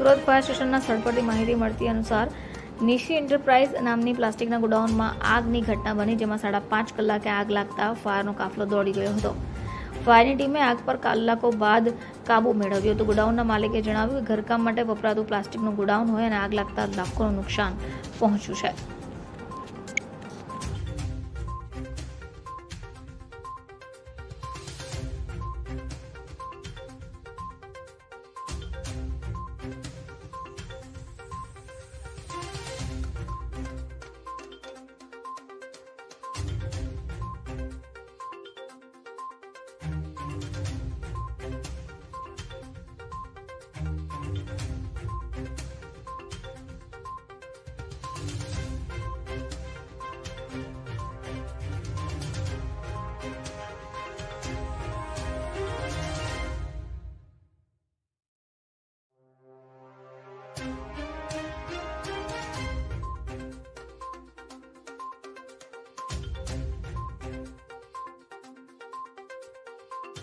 Surat fire સ્ટેશનના સ્થળ પરથી માહિતી મળતી અનુસાર નિશી એન્ટરપ્રાઇઝ નામની પ્લાસ્ટિકના ગોડાઉનમાં આગની ઘટના બની, જેમાં સાડા પાંચ કલાકે આગ લાગતા ફાયરનો કાફલો દોડી ગયો હતો. ફાયરની ટીમે આગ પર કલાકો બાદ કાબુ મેળવ્યો હતો. ગોડાઉનના માલિકે જણાવ્યું કે ઘરકામ માટે વપરાતું પ્લાસ્ટિકનું ગોડાઉન હોય અને આગ લાગતા લાખોનું નુકસાન પહોંચ્યું છે.